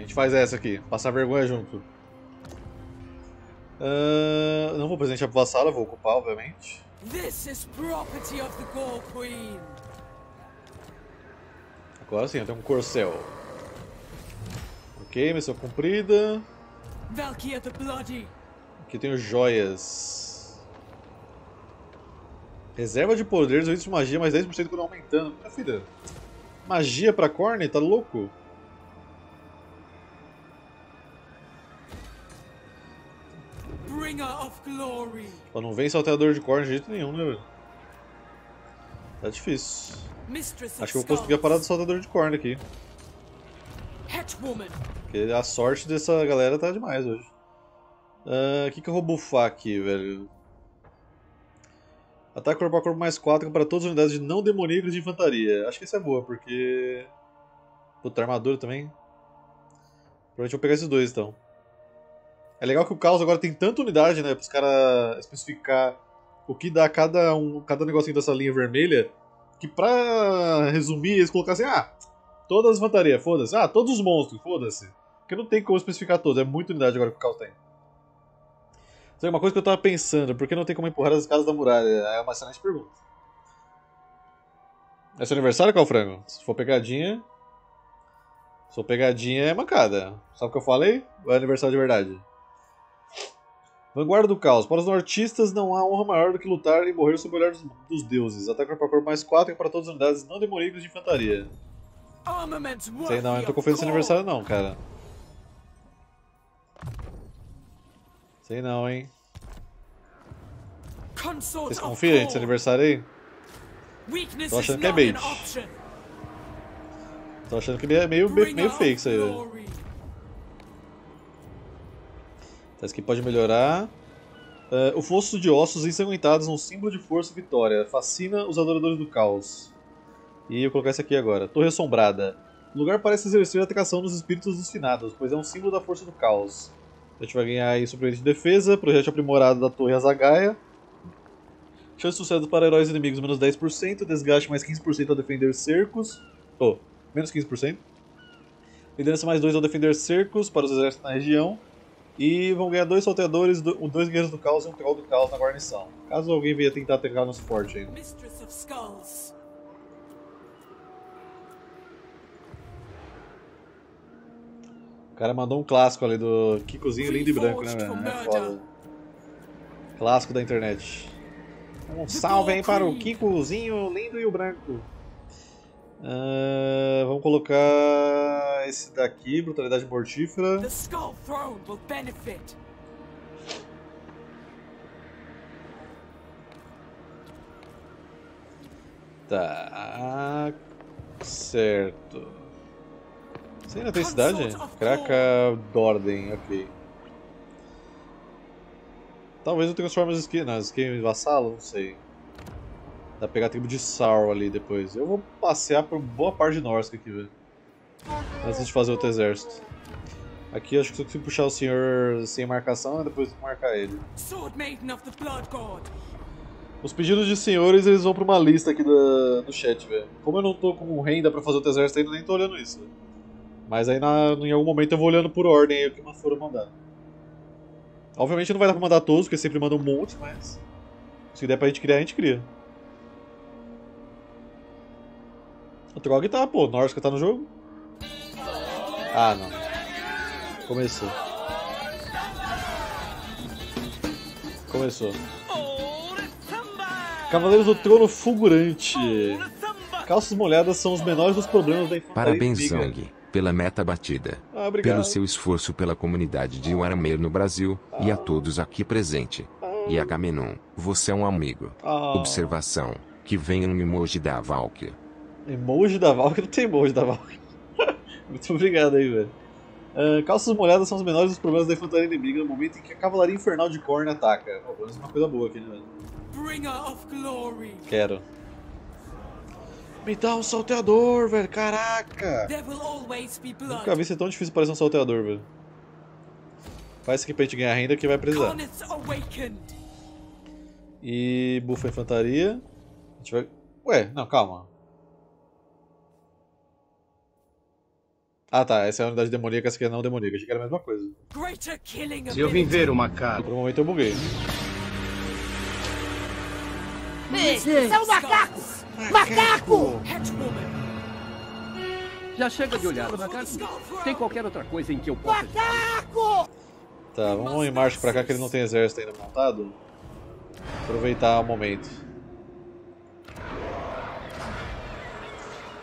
A gente faz essa aqui, passar vergonha junto. Uh, não vou presentear pro vassalo, vou ocupar, obviamente. This is property of the Gore Queen. Agora sim, eu tenho um corcel. Ok, missão cumprida. Valkyria the Bloody. Aqui tenho joias. Reserva de poderes, de magia, mais 10% quando aumentando. Minha filha, magia pra Corne? Tá louco? Pô, não vem salteador de Corne de jeito nenhum, né, velho? Tá difícil. Acho que eu vou conseguir a parada do saltador de Corne aqui. Porque a sorte dessa galera tá demais hoje. O uh, que, que eu vou buffar aqui, velho? Ataque corpo a corpo mais 4 para todas as unidades de não demoníacos de infantaria. Acho que isso é boa, porque... Puta, armadura também. Provavelmente vou pegar esses dois, então. É legal que o Caos agora tem tanta unidade, né? Para os caras especificar o que dá cada, um, cada negocinho dessa linha vermelha. Que pra resumir, eles colocassem, ah, todas as infantarias, foda-se. Ah, todos os monstros, foda-se. Porque não tem como especificar todos, é muita unidade agora que o Caos tem. Então, uma coisa que eu tava pensando, por que não tem como empurrar as casas da muralha? É uma excelente pergunta. É seu aniversário, Calfrango? Se for pegadinha. Se for pegadinha, é mancada. Sabe o que eu falei? Ou é aniversário de verdade? Vanguarda do Caos. Para os nortistas, não há honra maior do que lutar e morrer sob o olhar dos, dos deuses. Ataque corpo a corpo mais 4 para todas as unidades não demoníacas de infantaria. Sei não, eu não tô confiando nesse aniversário não, cara. Sei não, hein. Vocês confiam nesse aniversário aí? Tô achando que é bait. Tô achando que ele é meio, meio fake isso aí, velho. Tá, isso aqui pode melhorar. Uh, o fosso de ossos ensanguentados, um símbolo de força e vitória. Fascina os adoradores do caos. E eu vou colocar esse aqui agora. Torre Assombrada. O lugar parece exercer atração nos espíritos dos finados, pois é um símbolo da força do caos. A gente vai ganhar aí suprimente de defesa, projeto aprimorado da Torre Azagaia. Chance de sucesso para heróis inimigos menos 10%, desgaste mais 15% ao defender cercos. Oh, menos 15%. Liderança mais 2 ao defender cercos para os exércitos na região. E vão ganhar dois salteadores, dois guerreiros do caos e um troll do caos na guarnição. Caso alguém venha tentar atacar no suporte ainda. O cara mandou um clássico ali do Kikozinho lindo e branco, né, velho? É foda. Clássico da internet. Um salve aí para o Kikozinho lindo e o branco. Uh, vamos colocar esse daqui, brutalidade mortífera. Tá. Certo. Você ainda tem cidade? Craca Dorden, ok. Talvez eu transforme as skins. Não, as skins vassalo, não sei. Dá pra pegar a tribo de Saur ali depois. Eu vou passear por boa parte de Norsk aqui, velho. Antes de fazer outro exército. Aqui acho que se eu consigo puxar o senhor sem marcação, depois marcar ele. Os pedidos de senhores, eles vão pra uma lista aqui do, do chat, velho. Como eu não tô com renda pra fazer outro exército ainda, nem tô olhando isso, véio. Mas aí na, em algum momento eu vou olhando por ordem aí o que foram mandar. Obviamente não vai dar pra mandar todos, porque sempre manda um monte, mas... Se der pra gente criar, a gente cria. O Trog tá, pô, Norska tá no jogo. Ah, não. Começou. Começou. Cavaleiros do Trono Fulgurante. Calças molhadas são os menores dos problemas da infantaria Parabéns, Zong, pela meta batida. Ah, pelo seu esforço pela comunidade de Warameir no Brasil, ah. e a todos aqui presente. E a Gamenon, você é um amigo. Ah. Observação, que venha um emoji da Valkyrie. Emoji da Valkyrie? Não tem emoji da Valkyrie. Muito obrigado aí, velho. Uh, calças molhadas são os menores dos problemas da infantaria inimiga no momento em que a cavalaria infernal de Korn ataca. Oh, pelo uma coisa boa aqui, né, velho? Quero. Me dá um salteador, velho. Caraca! Nunca vi ser tão difícil parecer um salteador, velho. Faz isso aqui pra gente ganhar renda que vai precisar. E bufa a infantaria. A gente vai... Ué, não, calma. Ah tá, essa é a unidade demoníaca, essa aqui é não demoníaca. Achei que era a mesma coisa. Se eu vim ver o macaco. Por um momento eu buguei. Esse é um macaco! Macaco! Já chega de olhar, macaco. Tem qualquer outra coisa em que eu possa... Macaco! Tá, vamos em marcha pra cá que ele não tem exército ainda montado. Aproveitar o momento.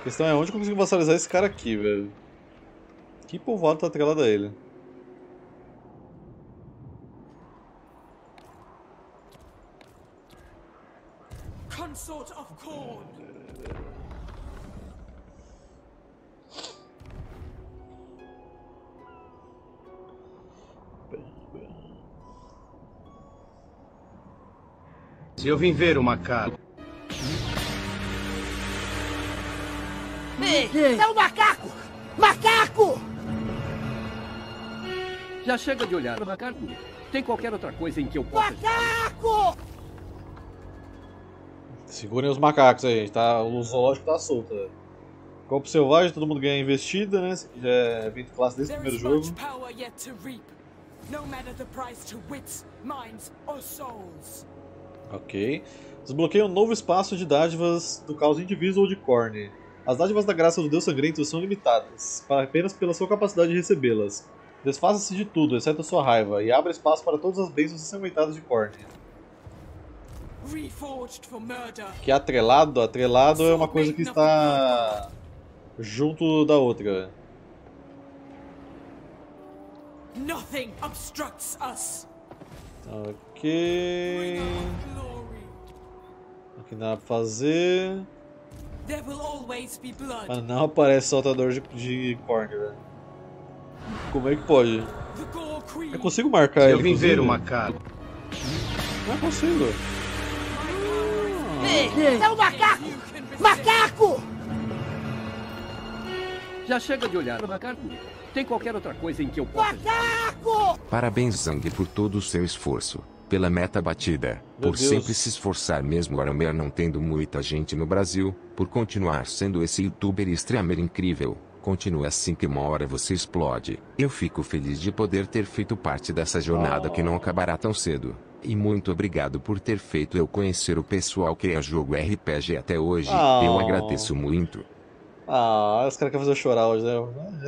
A questão é onde eu consigo vassalizar esse cara aqui, velho. Que povoado tá atrelado a ele? Consort of Corn. Se eu vim ver o macaco. Esse é um macaco! Macaco! Já chega de olhar, macaco. Tem qualquer outra coisa em que eu possa... Macaco! Segurem os macacos aí, tá? O zoológico tá solto. Corpo selvagem, todo mundo ganha investida, né? Já é evento classe desde o primeiro jogo. Ok. Desbloqueia um novo espaço de dádivas do caos indiviso ou de Korn. As dádivas da graça do Deus Sangrento são limitadas, para- apenas pela sua capacidade de recebê-las. Desfaça-se de tudo, exceto a sua raiva, e abra espaço para todas as bênçãos ensanguentadas de murder. Que atrelado, atrelado é uma coisa que está junto da outra. Nothing obstructs us. Ok. O que dá pra fazer? There will always be blood. Mas não aparece saltador de, de Korn, velho. Como é que pode? Eu consigo marcar Se ele, eu vim ver inclusive? o macaco. Não consigo. Esse é um macaco! Macaco! Já chega de olhar, macaco. Tem qualquer outra coisa em que eu possa... Macaco! Parabéns Zang por todo o seu esforço, pela meta batida, Meu por Deus. sempre se esforçar mesmo Aramer não tendo muita gente no Brasil, por continuar sendo esse youtuber e streamer incrível. Continue assim que uma hora você explode. Eu fico feliz de poder ter feito parte dessa jornada que não acabará tão cedo. E muito obrigado por ter feito eu conhecer o pessoal que é jogo RPG até hoje. Ah. Eu agradeço muito. Ah, os caras querem fazer eu chorar hoje, né?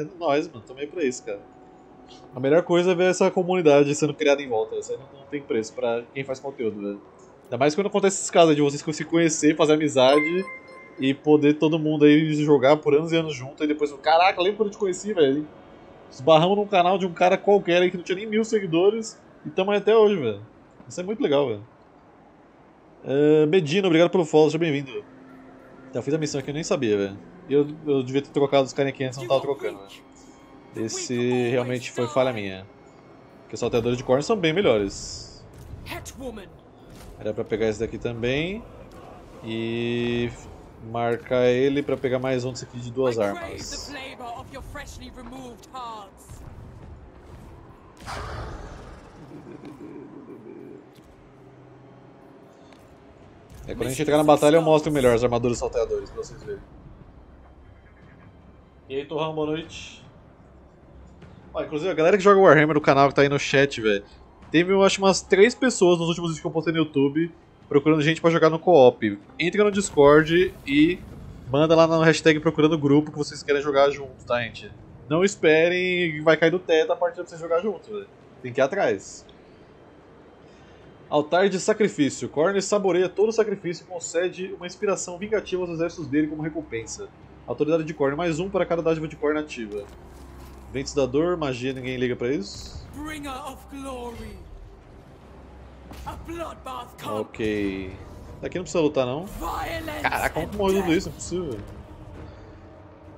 É nóis, mano. Também pra isso, cara. A melhor coisa é ver essa comunidade sendo criada em volta. Isso aí não, não tem preço pra quem faz conteúdo, velho. Ainda mais quando acontece esses casos de vocês se conhecer, fazer amizade e poder todo mundo aí jogar por anos e anos junto. E depois, caraca, lembra quando eu te conheci, velho? Esbarramos num canal de um cara qualquer aí que não tinha nem mil seguidores e tamo aí até hoje, velho. Isso é muito legal, velho. Uh, Medina, obrigado pelo follow, seja bem-vindo. Já fiz a missão aqui, eu nem sabia, velho. Eu, eu devia ter trocado os caras aqui antes, não tava trocando, velho. Esse realmente foi falha minha. Porque os salteadores de corno são bem melhores. Era pra pegar esse daqui também. E marcar ele pra pegar mais um desse aqui de duas armas. É, quando a gente entrar na batalha eu mostro melhor as armaduras salteadores pra vocês verem. E aí, Torrão, boa noite. Ó, inclusive, a galera que joga Warhammer no canal que tá aí no chat, velho. Teve, eu acho, umas três pessoas nos últimos vídeos que eu postei no YouTube procurando gente pra jogar no co-op. Entra no Discord e manda lá na hashtag procurando grupo que vocês querem jogar junto, tá, gente? Não esperem que vai cair do teto a partir de vocês jogar junto, velho. Tem que ir atrás. Altar de sacrifício. Korn saboreia todo o sacrifício e concede uma inspiração vingativa aos exércitos dele como recompensa. Autoridade de Korn, mais um para cada dádiva de Korn ativa. Ventos da dor, magia, ninguém liga pra isso. Bringer of glory. Ok. Daqui não precisa lutar não. Caraca, como morreu tudo isso? Não é possível.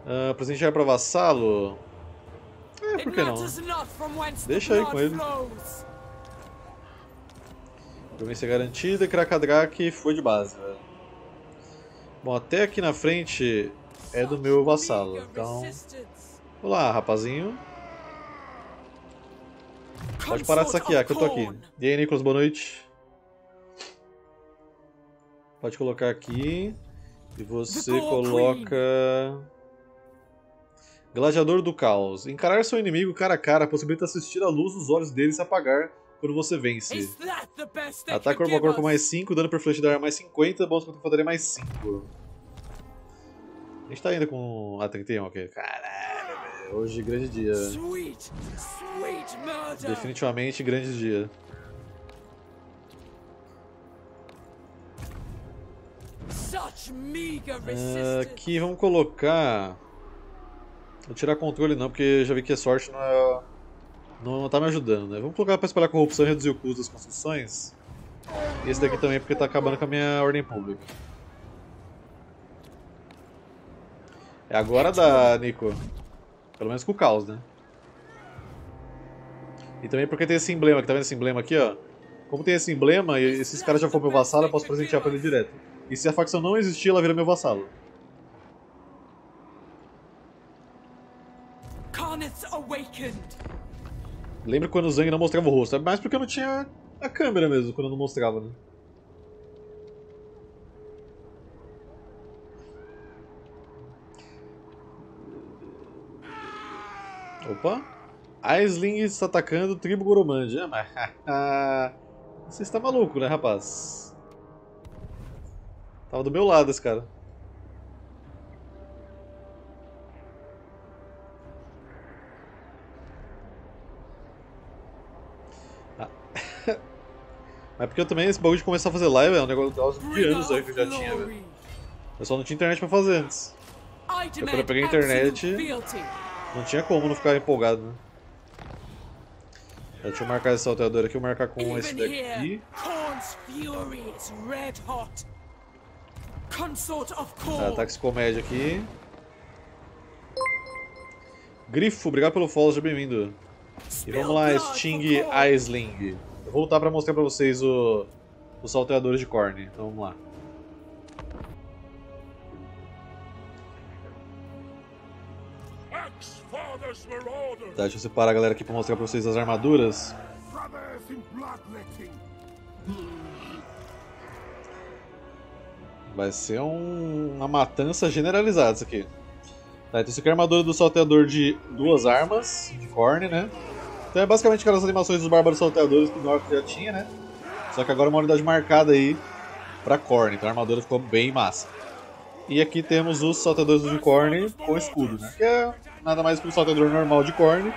Uh, presentear pra vassalo. É, por que não? Deixa aí com ele. Província garantida, Krakadrak foi de base, velho. Bom, até aqui na frente é do meu vassalo, então... Olá, rapazinho. Pode parar de saquear, of que eu tô aqui. E aí, Nicolas, boa noite. Pode colocar aqui. E você coloca. Gladiador do Caos. Encarar seu inimigo cara a cara possibilita assistir a luz dos olhos dele se apagar quando você vence. Ataque corpo a corpo mais 5, dano por flecha da arma mais 50, bônus contra infantaria mais 5. A gente tá ainda com. Ah, 31, ok. Caralho. Hoje, grande dia. Sweet, sweet murder. Definitivamente, grande dia. Resistance. aqui vamos colocar. Vou tirar controle não, porque já vi que a sorte não, é... não, não tá me ajudando, né? Vamos colocar pra espalhar corrupção e reduzir o custo das construções. E esse daqui também porque tá acabando com a minha ordem pública. É agora da Nico. Pelo menos com o caos, né? E também porque tem esse emblema, que tá vendo esse emblema aqui, ó? Como tem esse emblema e esses caras já foram meu vassalo, eu posso presentear pra ele direto. E se a facção não existir, ela vira meu vassalo. Lembra quando o Zang não mostrava o rosto? É mais porque eu não tinha a câmera mesmo, quando eu não mostrava, né? Opa! Aisling está atacando tribo Goromand. Ah, mas... Você está maluco, né, rapaz? Tava do meu lado esse cara. Mas porque eu também, esse bagulho de começar a fazer live é um negócio de anos aí que eu já tinha, velho. Eu só não tinha internet pra fazer antes. I quando eu peguei a internet-. Não tinha como não ficar empolgado, né? Deixa eu marcar esse salteador aqui, eu vou marcar com esse daqui. Tá, ataques comédia aqui. Grifo, obrigado pelo follow, seja bem-vindo. E vamos lá, Sting. Aisling. Eu vou lutar pra mostrar pra vocês o, os salteadores de Korn. Então vamos lá. Tá, deixa eu separar a galera aqui pra mostrar pra vocês as armaduras. Vai ser um- uma matança generalizada isso aqui. Tá, então isso aqui é a armadura do salteador de duas armas, de Korn, né? Então é basicamente aquelas animações dos bárbaros salteadores que o North já tinha, né? Só que agora é uma unidade marcada aí pra Korn, então a armadura ficou bem massa. E aqui temos os salteadores de Korn com escudo, né? Que é nada mais que um salteador normal de Korn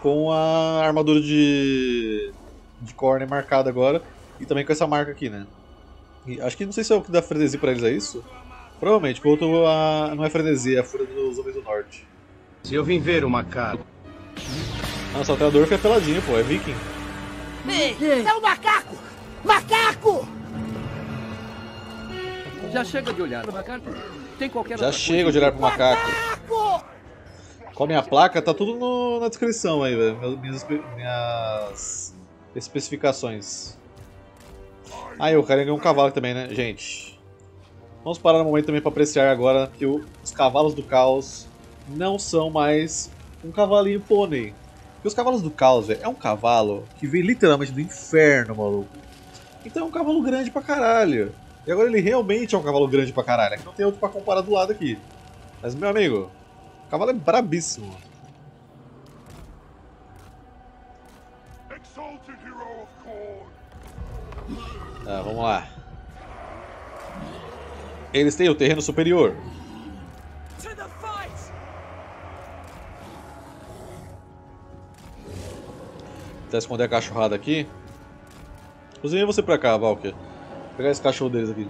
com a armadura de, de Korn marcada agora e também com essa marca aqui, né? E acho que não sei se é o que dá frenesia pra eles, é isso? Provavelmente, porque outro a, não é frenesia, é a fúria dos homens do norte. Se eu vim ver o macaco, Não, o salteador fica peladinho, pô, é viking. É o macaco! Macaco! Já chega de olhar, macaco. Tem qualquer Já outra chega de olhar pro macaco. Macaco! Qual minha placa? Tá tudo no- na descrição aí, velho. Minhas, minhas espe- minhas especificações. Ah, e o cara ganhou um cavalo também, né? Gente, vamos parar no momento também pra apreciar agora que o- os cavalos do caos não são mais um cavalinho pônei. Porque os cavalos do caos, velho, é um cavalo que vem literalmente do inferno, maluco. Então é um cavalo grande pra caralho. E agora ele realmente é um cavalo grande pra caralho. Aqui não tem outro pra comparar do lado aqui. Mas, meu amigo, o cavalo é brabíssimo. Tá, vamos lá. Eles têm o terreno superior. To the fight! Tentar esconder a cachorrada aqui. Inclusive você pra cá, Valker. Vou pegar esse cachorro deles aqui.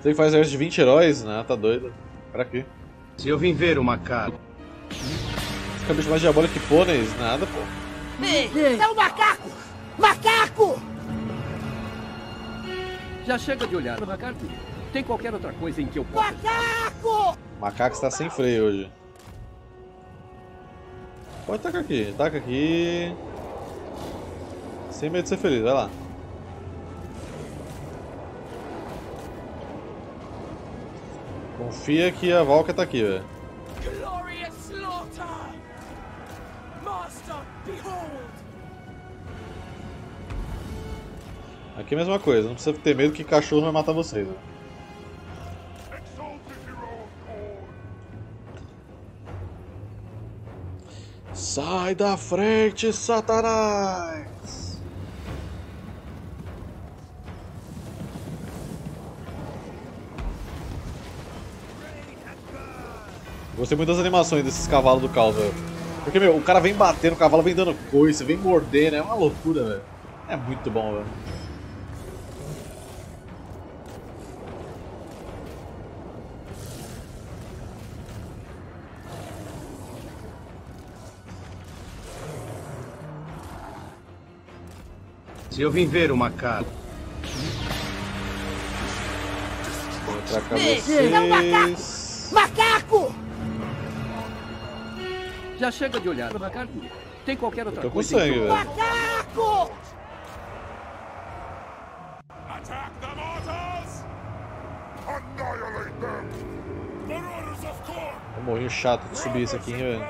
Você que faz exército de 20 heróis? Ah, tá doido. Pra quê? se eu vim ver o macaco, Fica bicho mais diabólico que pôneis? Nada, pô. É o macaco! Macaco! Já chega de olhar, macaco. Tem qualquer outra coisa em que eu possa... Macaco! O macaco está sem freio hoje. Pode tacar aqui, taca aqui. Sem medo de ser feliz, vai lá. Confia que a Valka tá aqui, velho. Aqui é a mesma coisa, não precisa ter medo que cachorro vai matar vocês. Né? Sai da frente, Satanás! Gostei muito das animações desses cavalos do caos, velho. Porque, meu, o cara vem batendo, o cavalo vem dando coice, vem mordendo, é uma loucura, velho. É muito bom, velho. Se eu vim ver o macaco, Vou atracar É um macaco! Macaco! Já chega de olhar o macaco. Tem qualquer outra Tô com coisa em sangue, velho. Macaco! Attack the mortals! Annihilate them! Marauders of Korn! É um morrinho chato de subir isso aqui, hein, velho.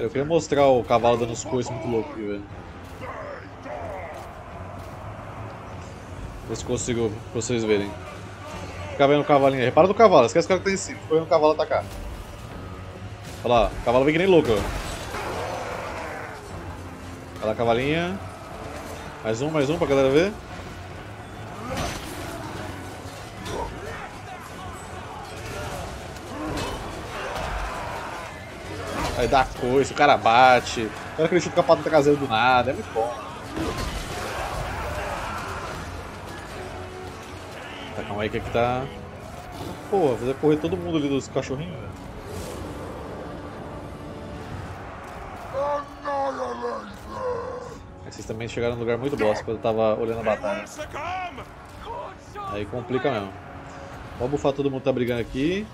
Eu queria mostrar o cavalo dando os coices muito louco aqui, velho. Ver se consigo pra vocês verem. Fica vendo o cavalinho. Repara no cavalo, esquece o cara que tá em cima. Fica vendo o cavalo atacar. Olha lá, o cavalo vem que nem louco. Olha lá, cavalinha. Mais um, mais um pra galera ver. Aí dá coisa, o cara bate. O cara que ele com a pata traseira do nada, é muito bom. Que aqui tá. Pô, vai fazer correr todo mundo ali dos cachorrinhos, velho. Vocês também chegaram num lugar muito bosta quando eu tava olhando a batalha. Aí complica mesmo. Vamos bufar todo mundo que tá brigando aqui.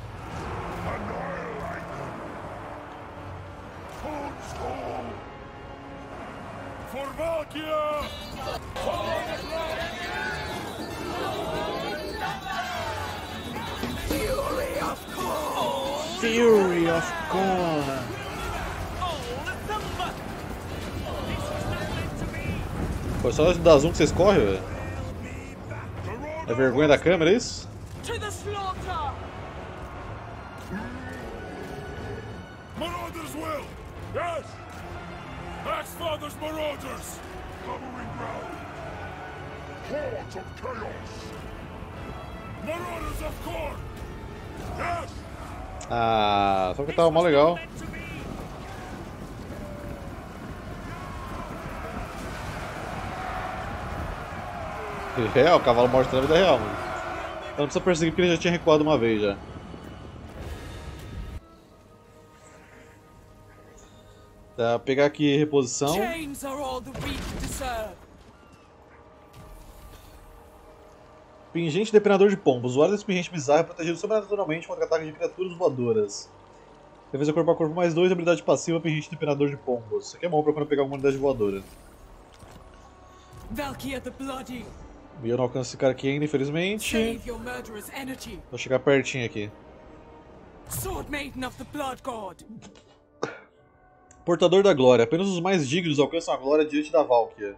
Só das um que vocês correm, velho? É vergonha da câmera, é isso? Real, o cavalo morto na vida real, mano. Então não precisa perseguir porque ele já tinha recuado uma vez já. Tá, pegar aqui reposição. Pingente Depredador de Pombo. Usuário desse pingente bizarro é protegido sobrenaturalmente contra ataques de criaturas voadoras. Defesa corpo a corpo mais 2, habilidade passiva Pingente Depredador de Pombos. Isso aqui é bom pra quando pegar uma unidade voadora. Valkyr the Bloody, E eu não alcanço esse cara aqui ainda, infelizmente. Vou chegar pertinho aqui. Sword Maiden of the Blood God, Portador da Glória. Apenas os mais dignos alcançam a glória diante da Valkyria.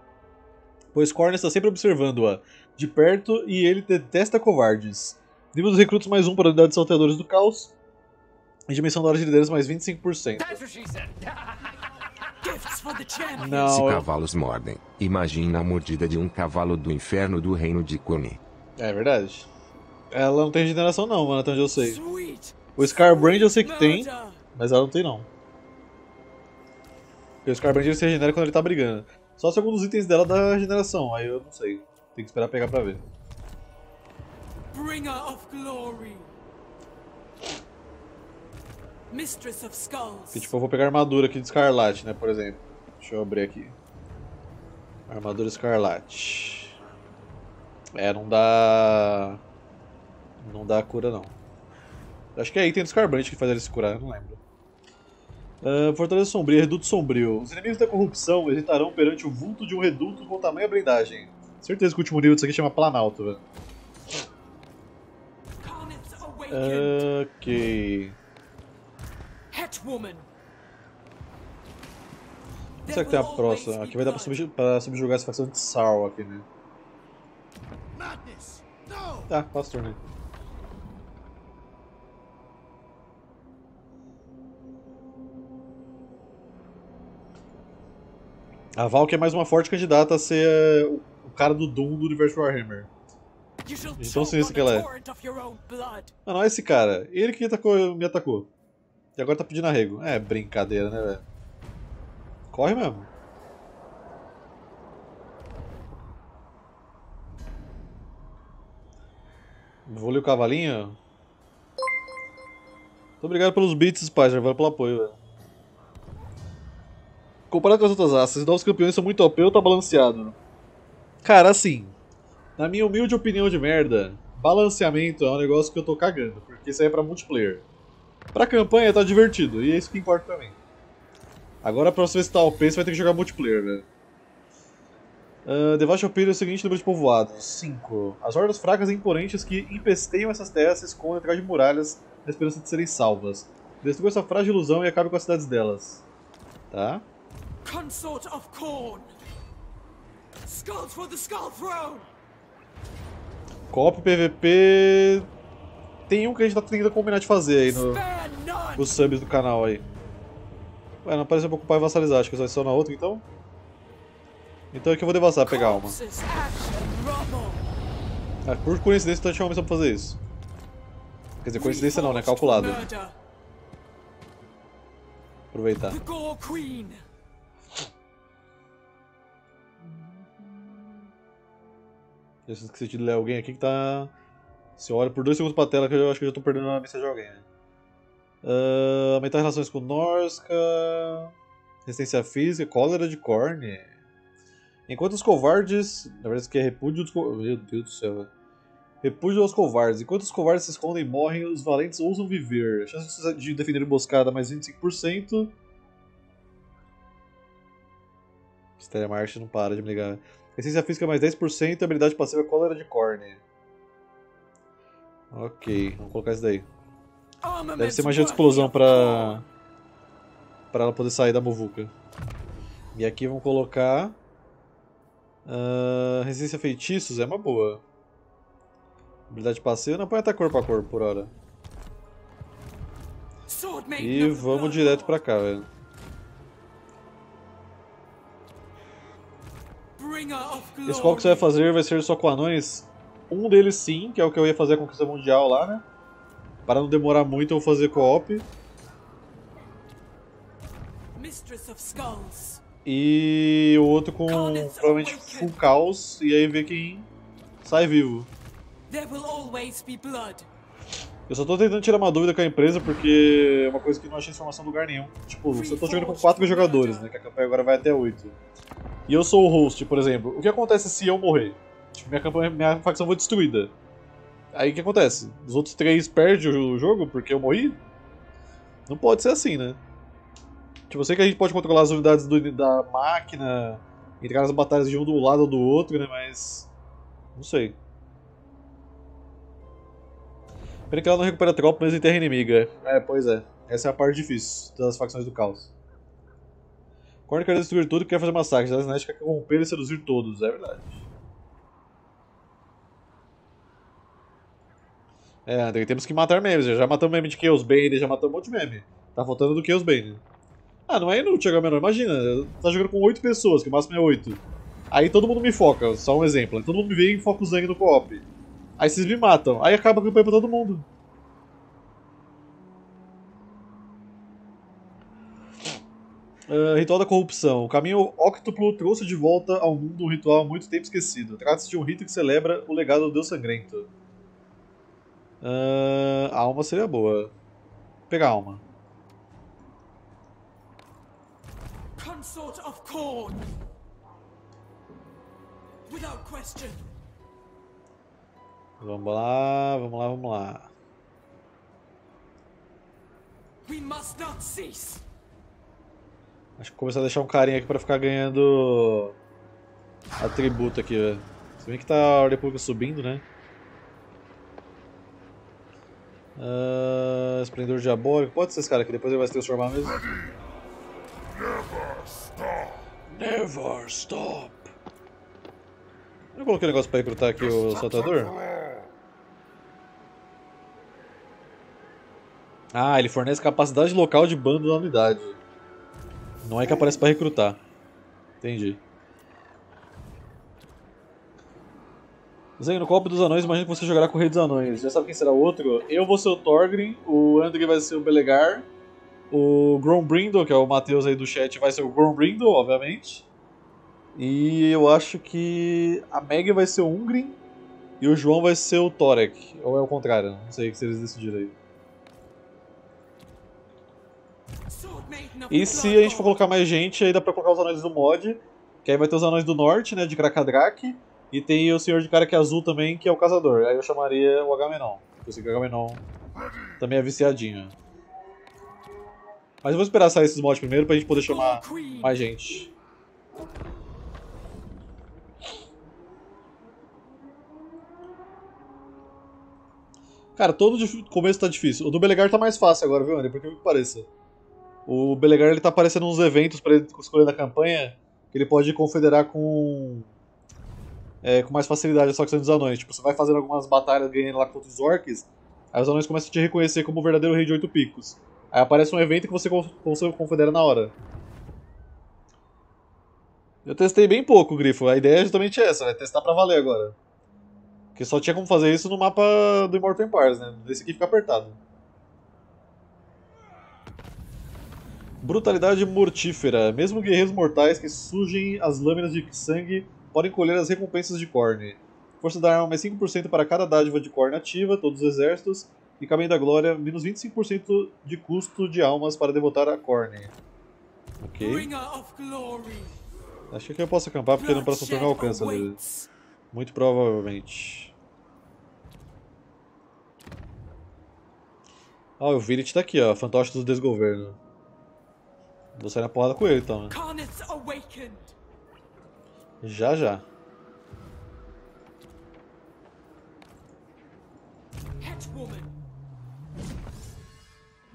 Pois Korn está sempre observando-a de perto e ele detesta covardes. Nível dos recrutos mais 1 para unidades salteadores do caos. E dimensão da hora de liderança mais 25%. Se Não, eu- cavalos mordem, imagina a mordida de um cavalo do inferno do reino de Kone. é verdade. Ela não tem regeneração não, mano, até onde eu sei. O Scarbrand eu sei que tem, mas ela não tem não. Porque o Scarbrand ele se regenera quando ele tá brigando. Só se algum dos itens dela dá regeneração, aí eu não sei. Tem que esperar pegar pra ver. Bringer of glory. Mistress of skulls. Que tipo, eu vou pegar a armadura aqui de Escarlate, né, por exemplo. Deixa eu abrir aqui. Armadura Escarlate. É, não dá... Não dá cura, não. Acho que é item do Scarbrand que faz ele se curar, eu não lembro. Ah, Fortaleza Sombria, Reduto Sombrio. Os inimigos da corrupção hesitarão perante o vulto de um reduto com tamanha blindagem. Certeza que o último nível disso aqui chama Planalto, velho. Ah. Ok. Catwoman. Será que tem a próxima? Aqui vai dar pra, subjugar essa facção de Sarl aqui, né? Tá, passa o. A Valk é mais uma forte candidata a ser eh, o cara do Doom do universo Warhammer. Então sinistro que ela é. Mano, ah, olha é esse cara. Ele que atacou, me atacou. E agora tá pedindo arrego. É brincadeira, né, velho? Corre mesmo. Vou ler o cavalinho. Muito obrigado pelos beats, Spicer. Valeu pelo apoio, velho. Comparado com as outras raças, os novos campeões são muito OP ou tá balanceado? Cara, assim, na minha humilde opinião de merda, balanceamento é um negócio que eu tô cagando, porque isso aí é pra multiplayer. Pra campanha tá divertido, e é isso que importa pra mim. Agora pra você ver se tá OP, você vai ter que jogar multiplayer, velho. Uh, Devaste opera o seguinte número de povoados: 5. As hordas fracas e imponentes que empesteiam essas terras se escondem atrás de muralhas na esperança de serem salvas. Destrua essa frágil ilusão e acabe com as cidades delas. Tá? Consort of Corn. Skulls for the Skull Throne. Coop PVP. Tem um que a gente tá tentando combinar de fazer aí no, nos subs do canal aí. Ué, não apareceu pra ocupar e vassalizar, acho que só adiciona outra então? Então é que eu vou devassar, pegar uma. Ah, por coincidência, eu tinha uma missão pra fazer isso. Quer dizer, coincidência não, né? Calculado. Aproveitar. Eu esqueci de ler alguém aqui que tá. Se olha por dois segundos pra tela que eu acho que eu já tô perdendo a missão de alguém. Né? Ah, aumentar relações com Norska. Resistência física, cólera de Korn. Enquanto os covardes. Na verdade, isso aqui é repúdio dos covardes. Meu Deus do céu. Repúdio aos covardes. Enquanto os covardes se escondem e morrem, os valentes ousam viver. A chance de defender emboscada mais 25%. Mistério Marcha não para de me ligar. Essência física mais 10% e habilidade passiva cólera de Korn. Ok, vamos colocar isso daí. Deve ser magia de explosão pra. pra ela poder sair da muvuca. E aqui vamos colocar. ah, resistência a feitiços é uma boa. Habilidade passiva, não põe até corpo a corpo por hora. E vamos direto pra cá, velho. Esse qual que você vai fazer vai ser só com anões. Um deles sim, que é o que eu ia fazer a conquista mundial lá, né? Para não demorar muito, eu vou fazer co-op. Mistress of Skulls. E o outro com provavelmente full caos. E aí ver quem sai vivo. There will always be blood. Eu só tô tentando tirar uma dúvida com a empresa porque é uma coisa que não achei informação em lugar nenhum. Tipo, eu tô jogando com 4 jogadores, né? Que a campanha agora vai até 8. E eu sou o host, por exemplo. O que acontece se eu morrer? Tipo, minha, campanha, minha facção foi destruída. Aí o que acontece? Os outros três perdem o jogo porque eu morri? Não pode ser assim, né? Tipo, eu sei que a gente pode controlar as unidades do- da máquina, entrar nas batalhas de um do lado ou do outro, né? Mas. Não sei. Pena que ela não recupera tropa, mas em terra inimiga. É, pois é. Essa é a parte difícil das facções do caos. Korn quer destruir tudo e quer fazer massacres. A Snatch quer corromper e seduzir todos. É verdade. É, temos que matar memes. Já matamos meme de Chaos Bane, já matamos um monte de meme. Tá faltando do Chaos Bane. Ah, não é inútil jogar menor. Imagina, tá jogando com 8 pessoas, que o máximo é 8. Aí todo mundo me foca, só um exemplo. Aí todo mundo me vê e foca o Zang no co-op. Aí vocês me matam. Aí acaba a campanha pra todo mundo. Ah, ritual da corrupção. O caminho óctuplo trouxe de volta ao mundo um ritual há muito tempo esquecido. Trata-se de um rito que celebra o legado do Deus Sangrento. A alma seria boa. Vou pegar alma. Consort of Corn. Without question. Vamos lá, vamos lá, vamos lá. We must not cease. Acho que vou começar a deixar um carinha aqui pra ficar ganhando atributo aqui, velho. Se bem que tá a ordem pública subindo, né? Ah, esplendor diabólico. Pode ser esse cara aqui, depois ele vai se transformar mesmo. Never stop. Never stop. Eu coloquei um negócio pra recrutar aqui o saltador. Ah, ele fornece capacidade local de bando da unidade. Não é que aparece pra recrutar. Entendi. Zen, no copo dos anões, imagina que você jogará com o Rei dos Anões. Já sabe quem será o outro? Eu vou ser o Thorgrim, o André vai ser o Belegar, o Grombrindo, que é o Matheus aí do chat, vai ser o Grombrindo, obviamente. E eu acho que a Meg vai ser o Ungrim e o João vai ser o Torek. Ou é o contrário, não sei o que vocês decidiram aí. E se a gente for colocar mais gente, aí dá pra colocar os anões do mod. Que aí vai ter os anões do norte, né? De Krakadrak. E tem o senhor de cara que é azul também, que é o caçador. Aí eu chamaria o Agamenon. Eu sei que o Agamenon também é viciadinho. Mas eu vou esperar sair esses mods primeiro pra gente poder chamar mais gente. Cara, todo começo tá difícil. O do Belegar tá mais fácil agora, viu, André? Por que que pareça. O Belegar ele tá aparecendo uns eventos pra ele escolher na campanha que ele pode confederar com. É, com mais facilidade as facções dos anões. Tipo, você vai fazendo algumas batalhas ganhando lá contra os orcs, aí os anões começam a te reconhecer como o verdadeiro rei de oito picos. Aí aparece um evento que você você confedera na hora. Eu testei bem pouco, Grifo. A ideia é justamente essa, vai testar pra valer agora. Porque só tinha como fazer isso no mapa do Immortal Empires, né? Esse aqui fica apertado. Brutalidade mortífera. Mesmo guerreiros mortais que sujem as lâminas de sangue podem colher as recompensas de Korn. Força da arma mais 5% para cada dádiva de Korn ativa, todos os exércitos. E Caminho da Glória, menos 25% de custo de almas para devotar a Korn. Ok. Acho que aqui eu posso acampar porque no próximo turno ali. awaits. Muito provavelmente. Ó, o Virit tá aqui, ó. Fantoche do desgoverno. Vou sair na porrada com ele então, né? Já já.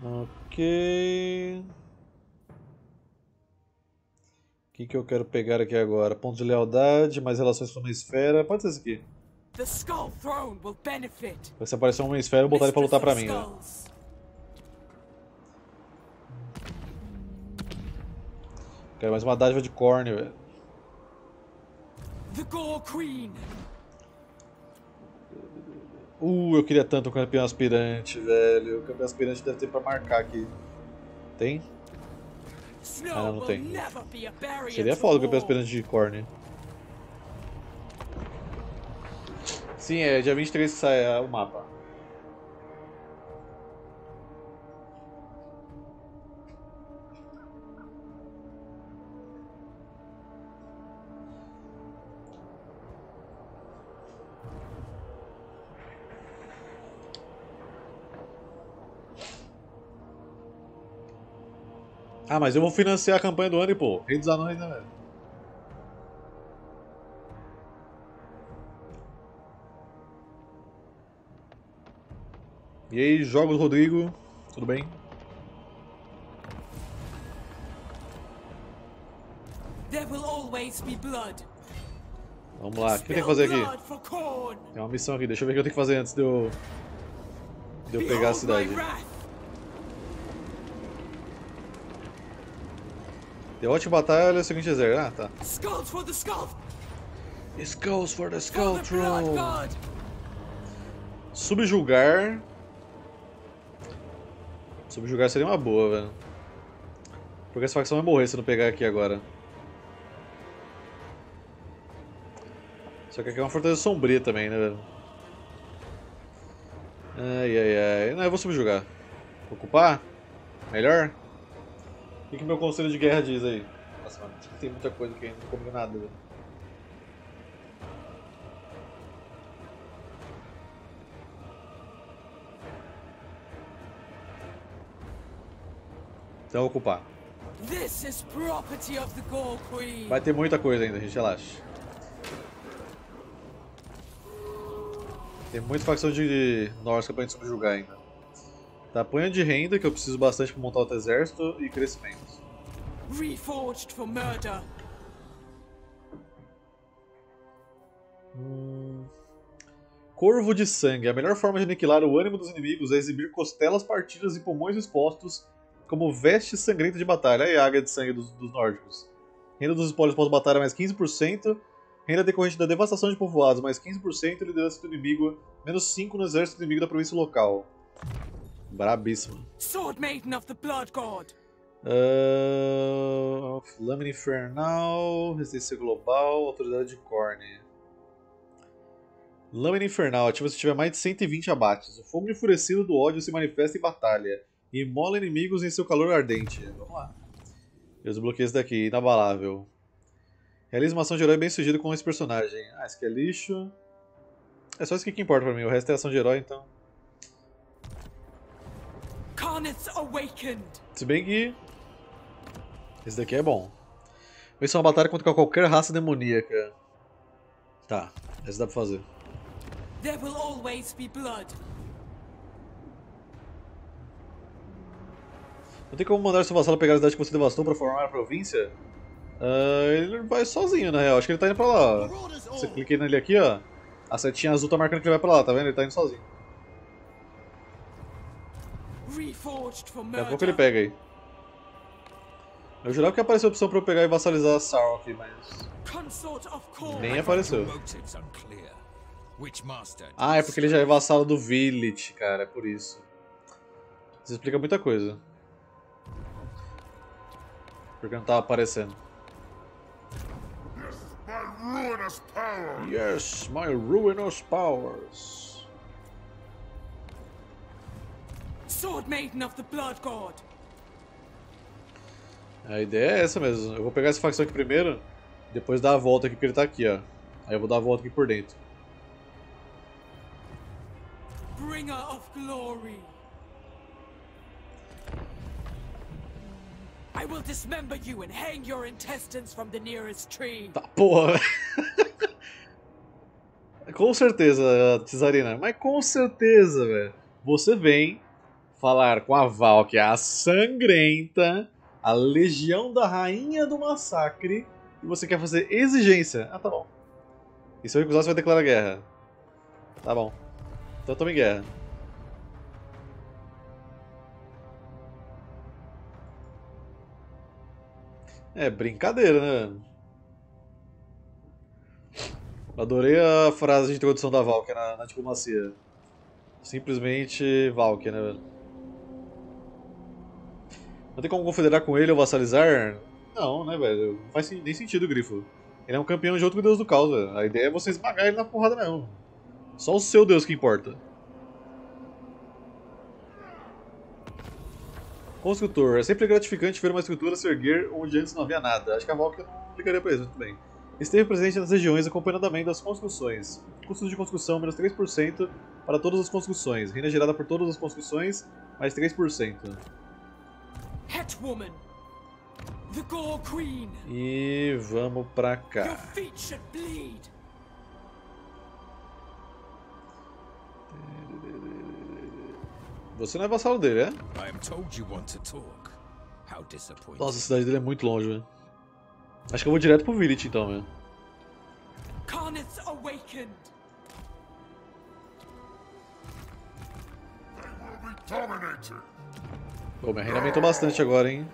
Ok. O que, que eu quero pegar aqui agora? Ponto de lealdade, mais relações com uma esfera. Pode ser esse aqui. The Skull Throne will benefit. Vai se aparecer uma esfera, eu vou botar ele pra lutar pra mim, né? Quero mais uma dádiva de corne, velho. The Gore Queen. Uh, eu queria tanto um campeão aspirante, velho. O campeão aspirante deve ter pra marcar aqui. Tem? Ah, não tem. Seria foda o campeão aspirante de corne. Sim, é dia 23 que sai ah, o mapa. Ah, mas eu vou financiar a campanha do ano, pô. Rei dos Anões, né, velho? E aí, Jogos Rodrigo, tudo bem? There will always be blood. Vamos lá, o que eu tenho que fazer aqui? Tem uma missão aqui, deixa eu ver o que eu tenho que fazer antes de eu. de eu pegar a Behold cidade. my wrath. Derrote batalha, seguinte exército. Ah, tá. Skulls for the skull. Skulls for the Skull the Throne. Subjugar. Subjugar seria uma boa, velho. Porque essa facção vai morrer se eu não pegar aqui agora. Só que aqui é uma fortaleza sombria também, né, velho? Ai, ai, ai. Não, eu vou subjugar. Ocupar? Melhor? O que, que meu conselho de guerra diz aí? Nossa, mano, tem muita coisa que ainda não combina nada. Então ocupar. This is property of the Gore Queen. Vai ter muita coisa ainda, gente, relaxa. Tem muita facção de Nórdica pra gente subjugar ainda. Tá, apanho de renda, que eu preciso bastante pra montar outro exército, e crescimento. Reforged for murder. Hum. Corvo de sangue. A melhor forma de aniquilar o ânimo dos inimigos é exibir costelas partidas e pulmões expostos como veste sangrenta de batalha. Aí a águia de sangue dos, dos nórdicos. Renda dos espólios pós-batalha mais 15%. Renda decorrente da devastação de povoados mais 15%. Liderança do inimigo menos 5 no exército inimigo da província local. Brabíssimo. Sword Maiden of the Blood God. Uh, Lâmina Infernal, Resistência Global, Autoridade de Corne. Lâmina Infernal, ativa se tiver mais de 120 abates. O fogo enfurecido do ódio se manifesta em batalha e imola inimigos em seu calor ardente. Vamos lá. Eu desbloqueei esse daqui, inabalável. Realiza uma ação de herói bem sucedido com esse personagem. Ah, esse aqui é lixo. É só isso que importa pra mim, o resto é ação de herói, então. Se bem que. Esse daqui é bom. Vai ser uma batalha contra qualquer raça demoníaca. Tá, essa dá pra fazer. There will always be blood. Não tem como mandar seu vassalo pegar a cidade que você devastou pra formar a província? Ah, ele vai sozinho, na real. Acho que ele tá indo pra lá. Você cliquei nele aqui, ó. A setinha azul tá marcando que ele vai pra lá, tá vendo? Ele tá indo sozinho. Reforged for Daqui a pouco ele pega aí. Eu jurava que apareceu a opção pra eu pegar e vassalizar a Sauron aqui, mas. Consort of Korn. Nem apareceu. Ah, é porque ele já é vassalo do Village, cara, é por isso. Isso explica muita coisa. Porque não tava aparecendo. My ruinous power! Yes, my ruinous powers. Sword Maiden of the Blood God. A ideia é essa mesmo. Eu vou pegar essa facção aqui primeiro, depois dar a volta aqui porque ele tá aqui, ó. Aí eu vou dar a volta aqui por dentro. Bringer of Glory. I will dismember you and hang your intestines from the nearest tree. Tá, porra. com certeza, Cesarina. Mas com certeza, velho. Você vem falar com a Val, que é a sangrenta, a legião da rainha do massacre, e você quer fazer exigência. Ah, tá bom. E se eu recusar, você vai declarar guerra. Tá bom. Então tome guerra. É brincadeira, né? Adorei a frase de introdução da Valkyrie na, na diplomacia. Simplesmente Valkyrie, né? Não tem como confederar com ele ou vassalizar? Não, né, velho? Não faz nem sentido grifo. Ele é um campeão de outro deus do caos, velho. A ideia é você esmagar ele na porrada mesmo. Só o seu deus que importa. Construtor. É sempre gratificante ver uma estrutura se erguer onde antes não havia nada. Acho que a Valkyrie não ligaria pra isso, muito bem. Esteve presente nas regiões acompanhando andamento das construções. Custos de construção menos 3% para todas as construções. Renda gerada por todas as construções, mais 3%. E vamos pra Your cá. feet should bleed. Você não é vassalo dele, é? I am told you want to talk. How disappointing. Nossa, a cidade dele é muito longe, velho. Acho que eu vou direto pro Village então, velho. Carnets Awakened. Dominated! Pô, minha renda aumentou bastante agora, hein?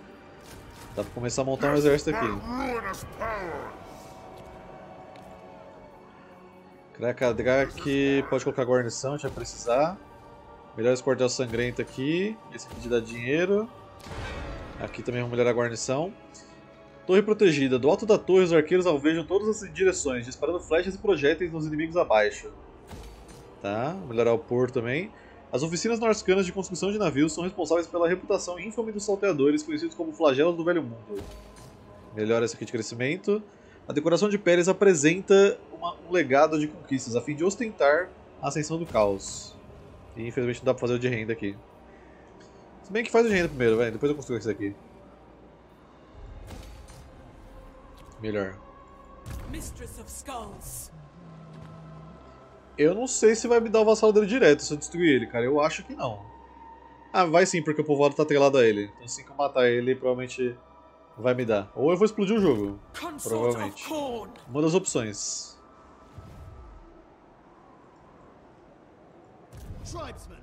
Dá pra começar a montar um exército aqui. Krakadrak pode colocar guarnição, a gente vai precisar. Melhor quartel sangrento aqui. Esse aqui dar dinheiro. Aqui também vamos melhorar a guarnição. Torre protegida. Do alto da torre, os arqueiros alvejam todas as direções, disparando flechas e projéteis nos inimigos abaixo. Tá, melhorar o porto também. As oficinas norscanas de construção de navios são responsáveis pela reputação infame dos salteadores, conhecidos como flagelos do Velho Mundo. Melhora esse aqui de crescimento. A decoração de Pérez apresenta uma- um legado de conquistas, a fim de ostentar a ascensão do caos. E infelizmente não dá pra fazer o de renda aqui. Se bem que faz o de renda primeiro, vai. Depois eu construo esse daqui. Melhor. Mistress of Skulls. Eu não sei se vai me dar o vassalo dele direto se eu destruir ele, cara. Eu acho que não. Ah, vai sim, porque o povoado tá atrelado a ele. Então assim que eu matar ele, provavelmente vai me dar. Ou eu vou explodir o jogo. Consort of Provavelmente. Uma das opções. Tribesmen,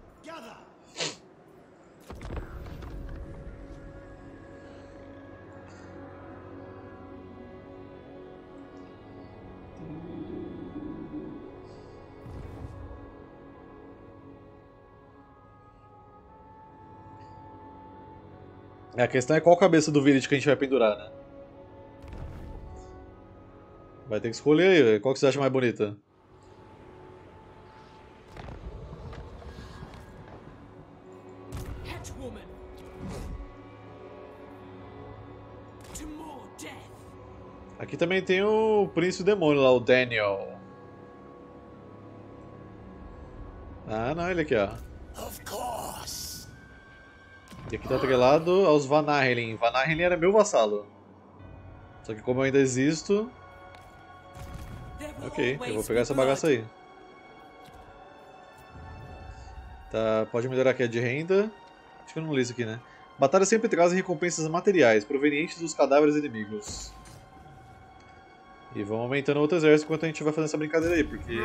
a questão é qual cabeça do Virit que a gente vai pendurar, né? Vai ter que escolher aí, qual que você acha mais bonita? Aqui também tem o Príncipe Demônio lá, o Daniel. Ah, não, ele aqui, ó. E aqui tá atrelado aos Vanahelin. Vanahelin era meu vassalo. Só que como eu ainda existo... Ok, eu vou pegar essa bagaça aí. Tá, pode melhorar aqui a de renda. Acho que eu não li isso aqui, né? Batalhas sempre trazem recompensas materiais, provenientes dos cadáveres inimigos. E vamos aumentando outro exército enquanto a gente vai fazendo essa brincadeira aí, porque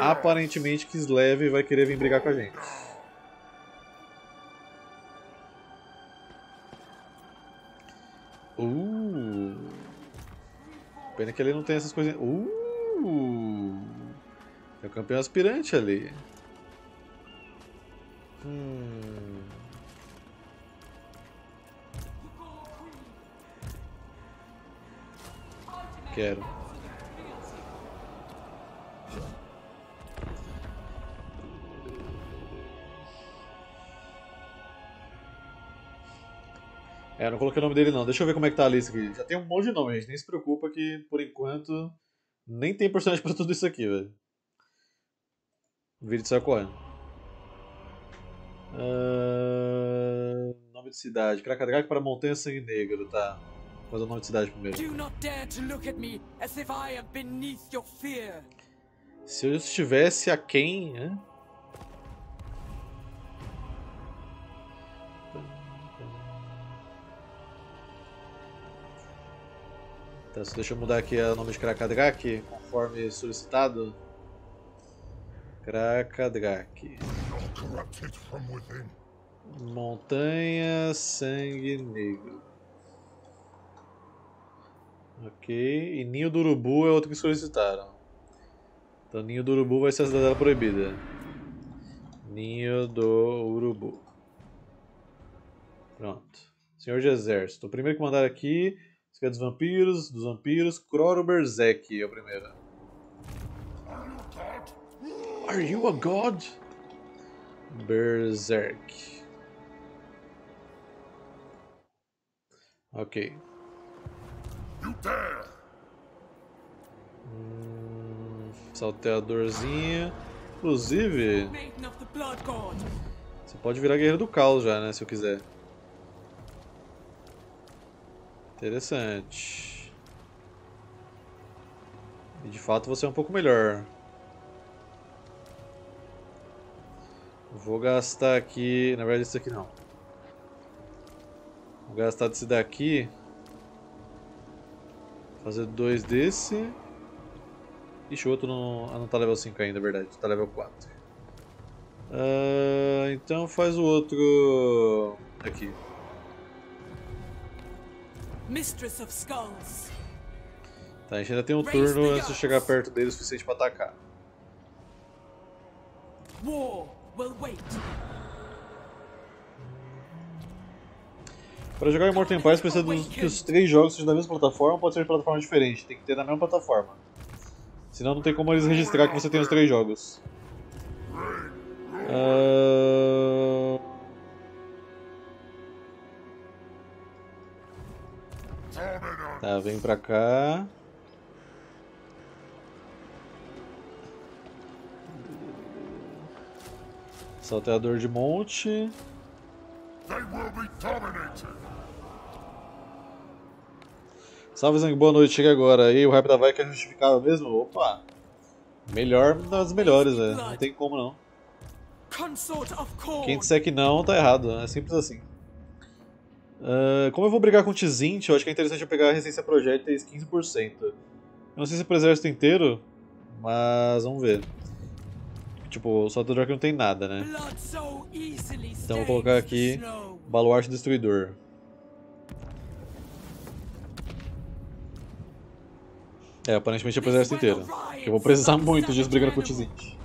aparentemente Kislev vai querer vir brigar com a gente. Uh. Pena que ele não tem essas coisinhas. Uh. É o campeão aspirante ali. Hum. Quero. É, não coloquei o nome dele não. Deixa eu ver como é que tá a lista aqui. Já tem um monte de nome, gente. Nem se preocupa que, por enquanto, nem tem personagem pra tudo isso aqui, velho. O vídeo saiu correndo. Ah, nome de cidade. Krakadrak para Montanha Sangue Negro, tá. Vou fazer o nome de cidade primeiro. Do not dare to look at me as if I am beneath your fear. Se eu estivesse a quem, né? Então, só deixa eu mudar aqui o nome de Krakadrak, conforme solicitado. Krakadrak. Montanha Sangue Negro. Ok. E Ninho do Urubu é outro que solicitaram. Então Ninho do Urubu vai ser a cidadela proibida. Ninho do Urubu. Pronto. Senhor de Exército. O primeiro que mandaram aqui. Esse aqui é dos vampiros. Dos vampiros. Croro Berzek é o primeiro. Are you a god? Berserk. Ok. You dare! Hum, salteadorzinho. Inclusive, Maiden of the Blood God. você pode virar guerreiro do caos já, né? Se eu quiser. Interessante. E de fato você é um pouco melhor. Vou gastar aqui. Na verdade, isso aqui não. Vou gastar desse daqui. Fazer dois desse. Ixi, o outro não, ah, não tá level 5 ainda, é verdade. Tá level 4. Ah, então faz o outro aqui. Mistress of Skulls. Tá, a gente ainda tem um turno antes de chegar perto dele o suficiente pra atacar. War will wait. Para jogar Immortal Empires precisa dos, que os três jogos sejam da mesma plataforma ou pode ser de plataforma diferente. Tem que ter na mesma plataforma. Senão não tem como eles registrar que você tem os três jogos. Ah, Tá, vem pra cá. Salteador de monte. They will be dominated! Salve Zang, boa noite, chega agora. E aí, o rap da Vai que é justificável mesmo? Opa! Melhor das melhores, velho. Não tem como não. Consort of Korn. Quem disser que não, tá errado. É simples assim. Ah, como eu vou brigar com o Tzint, eu acho que é interessante eu pegar a resistência projéteis 15%. Eu não sei se é pro exército inteiro, mas vamos ver. Tipo, o Saltador aqui não tem nada, né? Então vou colocar aqui. Baluarte Destruidor. É, aparentemente é pro exército inteiro. Que eu vou precisar muito disso brigando com o Tzint.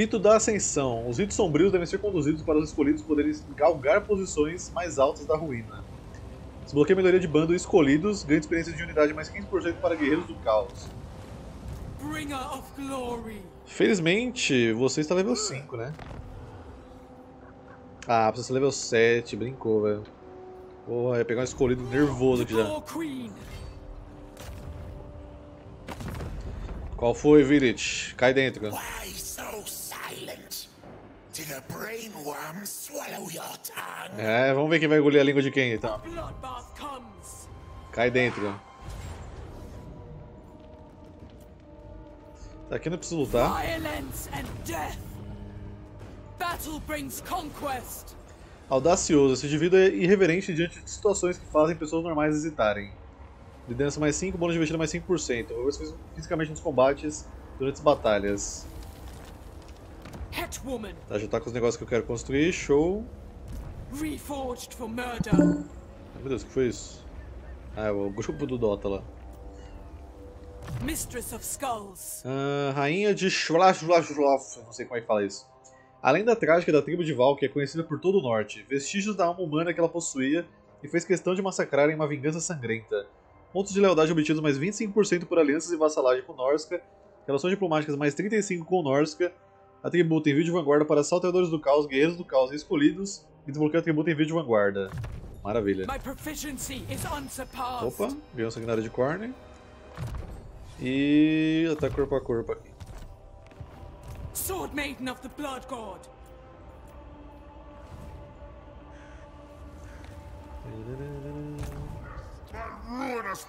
Rito da Ascensão. Os ritos sombrios devem ser conduzidos para os escolhidos poderem galgar posições mais altas da ruína. Desbloqueia a melhoria de bando escolhidos, ganha experiência de unidade mais 15% para guerreiros do caos. Bringer of glory. Felizmente, você está level 5, né? Ah, precisa ser level 7, brincou, velho. Porra, ia pegar um escolhido nervoso aqui já. Qual foi, Village? Cai dentro. Why É, vamos ver quem vai engolir a língua de quem, então. Cai dentro. Tá, aqui não precisa lutar. Violence and death. Battle brings conquest. Audacioso, esse indivíduo é irreverente diante de situações que fazem pessoas normais hesitarem. Liderança mais 5, bônus de investida mais 5%. Envolver-se fisicamente nos combates durante as batalhas. Tá, já tá com os negócios que eu quero construir, show. Reforged for murder. Meu Deus, o que foi isso? Ah, é o grupo do Dota lá. Mistress of Skulls. Ah, rainha de Schwafschwafschwaf, não sei como é que fala isso. A lenda trágica da tribo de Valk é conhecida por todo o norte, vestígios da alma humana que ela possuía e fez questão de massacrar em uma vingança sangrenta. Pontos de lealdade obtidos mais 25% por alianças e vassalagem com Norska, relações diplomáticas mais 35% com Norska, atributo envio de vanguarda para salteadores do caos, guerreiros do caos e escolhidos, e desbloqueia atributo envio de vanguarda. Maravilha. Opa, ganhou um sanguinário de corne. E ataque corpo a corpo aqui. Sword Maiden of the Blood God.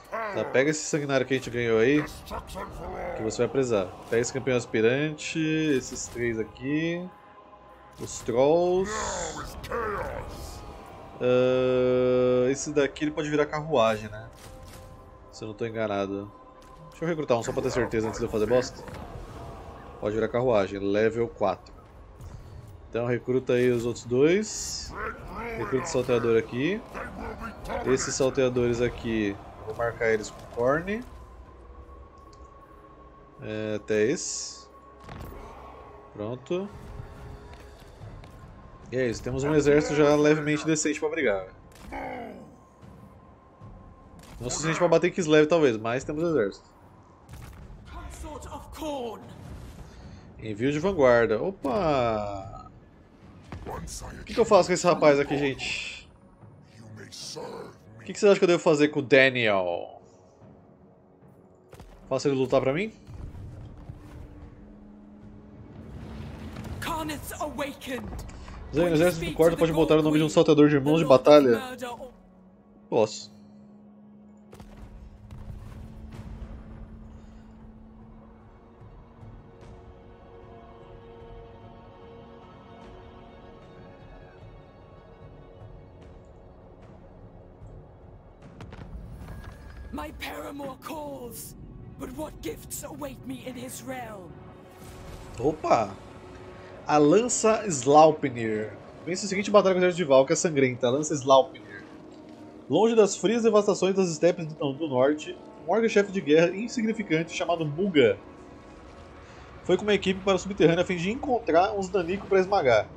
Tá, pega esse sanguinário que a gente ganhou aí, que você vai precisar. Pega esse campeão aspirante, esses três aqui, os trolls. Ah, esse daqui ele pode virar carruagem, né? Se eu não tô enganado. Deixa eu recrutar um só pra ter certeza antes de eu fazer bosta. Pode virar carruagem, level 4. Então recruta aí os outros dois. Recruta o salteador aqui. Esses salteadores aqui, vou marcar eles com corne. É, até esse. Pronto. E é isso, temos um exército já levemente decente pra brigar. Não o suficiente pra bater Kislev talvez, mas temos exército. Envio de vanguarda. Opa! O que, que eu faço com esse rapaz aqui, gente? O que, que você acha que eu devo fazer com o Daniel? Faço ele lutar pra mim? Zé, no exército do speak Corda to the pode botar o nome de um Gold salteador de irmãos de batalha? Posso. Paramour calls, but what gifts await me in his realm? Opa! A lança Slaupnir. Vence a seguinte batalha com o de Valk, a sangrenta, a lança Slaupnir. Longe das frias devastações das estepes do, norte, um órgão-chefe de guerra insignificante chamado Muga foi com uma equipe para o subterrâneo a fim de encontrar uns Danico para esmagar.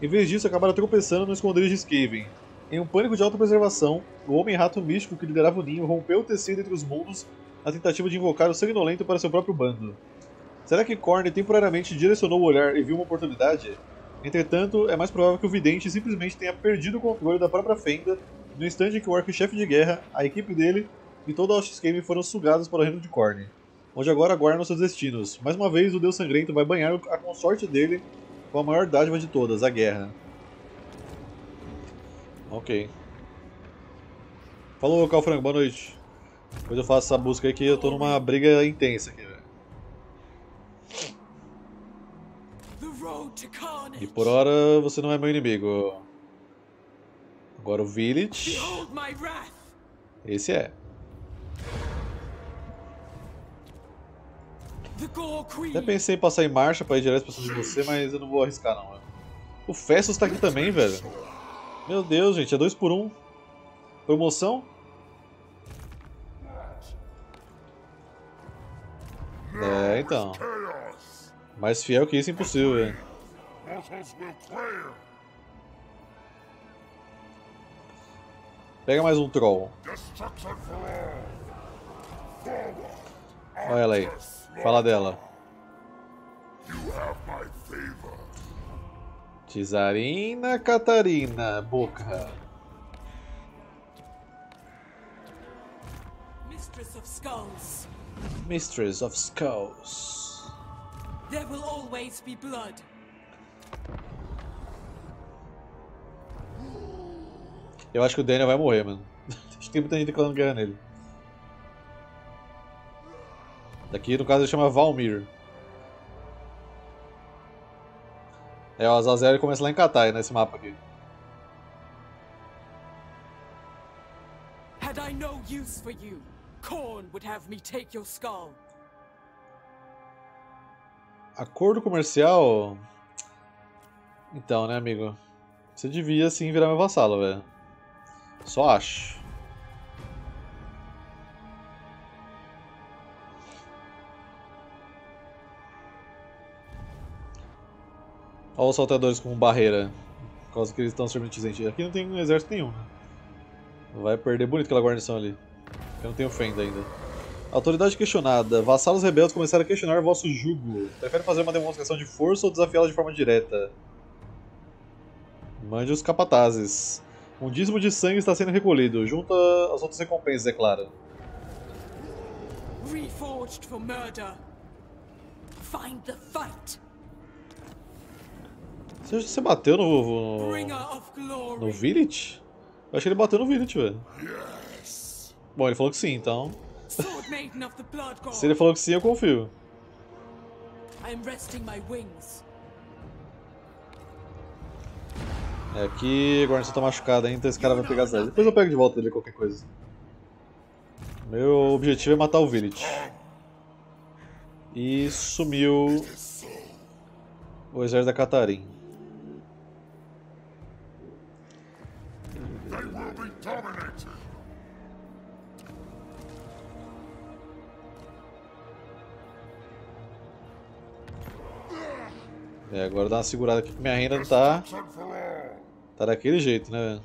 Em vez disso, acabaram tropeçando no esconderijo de Skaven. Em um pânico de autopreservação, o Homem-Rato Místico que liderava o ninho rompeu o tecido entre os mundos na tentativa de invocar o Sanguinolento para seu próprio bando. Será que Korn temporariamente direcionou o olhar e viu uma oportunidade? Entretanto, é mais provável que o Vidente simplesmente tenha perdido o controle da própria fenda no instante em que o Orc-chefe de guerra, a equipe dele e todo o Outskame foram sugados para o reino de Korn, onde agora aguardam seus destinos. Mais uma vez, o Deus Sangrento vai banhar a consorte dele com a maior dádiva de todas, a guerra. Ok. Falou, Calfranco, boa noite. Depois eu faço essa busca aí que eu tô numa briga intensa aqui, velho. E por hora você não é meu inimigo. Agora o Village. Esse é. Até pensei em passar em marcha pra ir direto pra cima de você, mas eu não vou arriscar não, velho. O Festus tá aqui também, velho. Meu Deus, gente, é dois por um. Promoção? É, então. Mais fiel que isso, impossível, velho. Pega mais um troll. Olha ela aí. Fala dela. My favor. Tizarina Catarina. Boca. Mistress of Skulls. Mistress of Skulls. There will always be blood. Eu acho que o Daniel vai morrer, mano. Acho que tem muita gente declarando guerra nele. Daqui, no caso, ele chama Valmir. É, o Azazel começa lá em Katai, nesse mapa aqui. Had I no use for you, Korn would have me take your skull. Acordo comercial? Então, né, amigo? Você devia sim virar meu vassalo, velho. Só acho. Olha os saltadores com barreira. Por causa que eles estão serpentezinhos. Aqui não tem exército nenhum, né? Vai perder bonito aquela guarnição ali. Eu não tenho fenda ainda. Autoridade questionada. Vassalos rebeldes começaram a questionar vosso jugo. Prefere fazer uma demonstração de força ou desafiá-la de forma direta? Mande os capatazes. Um dízimo de sangue está sendo recolhido, junto às outras recompensas, é claro. Reforged for murder. Find the fight. Você, você bateu no, no, no Village? Eu acho que ele bateu no Village, velho. Bom, ele falou que sim, então. Se ele falou que sim, eu confio. É aqui, a guarnição tá machucada ainda, então esse cara vai pegar atrás. Depois eu pego de volta dele qualquer coisa. Meu objetivo é matar o Village. E sumiu o exército da Catarina. É, agora dá uma segurada aqui que minha renda não tá. Tá daquele jeito, né?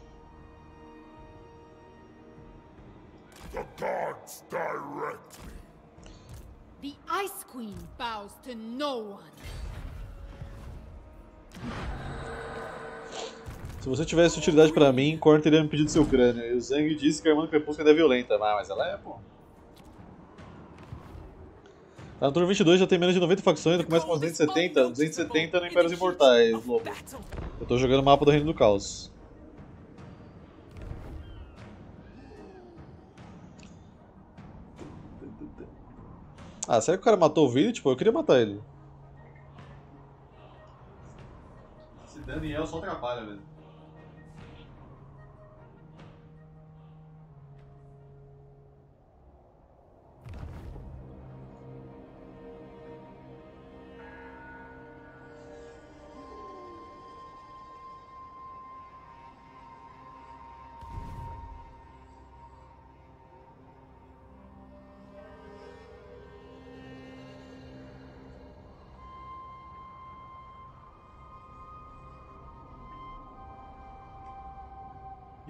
The gods direct me. The Ice Queen bows to no one. Se você tivesse utilidade pra mim, Korn teria me pedido seu crânio. E o Zang disse que a irmã Crepúsculo é violenta. Ah, mas ela é, pô. Tá no turno 22, já tem menos de 90 facções, começa com as 270. 270 no Impérios Imortais, Lobo. Eu tô jogando o mapa do Reino do Caos. Ah, será que o cara matou o Village? Pô, eu queria matar ele. Esse Daniel só atrapalha, velho.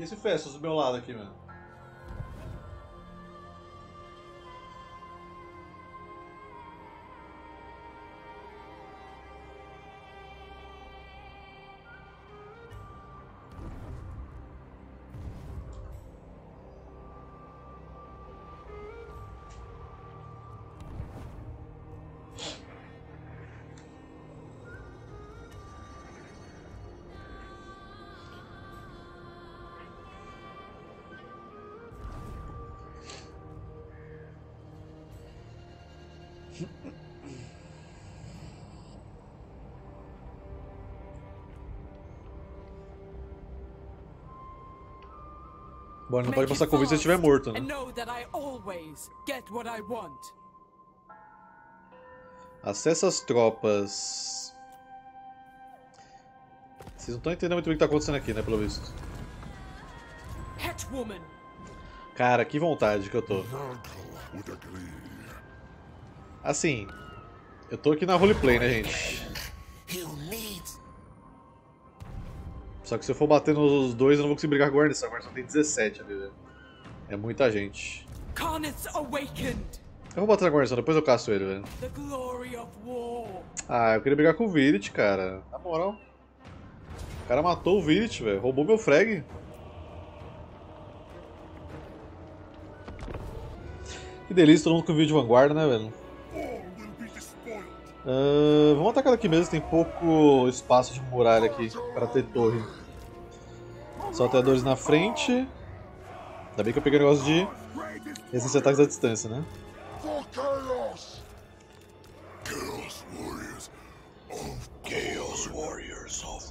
Esse Festus do meu lado aqui, mano? Bom, ele não pode passar convite se estiver morto, né? know that I always get what I want. Acessa as tropas. Vocês não estão entendendo muito bem o que está acontecendo aqui, né, pelo visto. Hetwoman! Cara, que vontade que eu tô. Assim, eu tô aqui na roleplay, né, gente? Só que se eu for bater nos dois, eu não vou conseguir brigar com a guarnição. A guarnição tem 17 ali, velho. É muita gente. Eu vou bater na guarnição, depois eu caço ele, velho. Ah, eu queria brigar com o Virit, cara. Na moral. O cara matou o Virit, velho. Roubou meu frag. Que delícia, todo mundo com vídeo de vanguarda, né, velho? Ah, vamos atacar daqui mesmo, tem pouco espaço de muralha aqui para ter torre. Só ateadores na frente. Ainda bem que eu peguei o negócio de resistência ataques à distância, né? Chaos. Warriors of.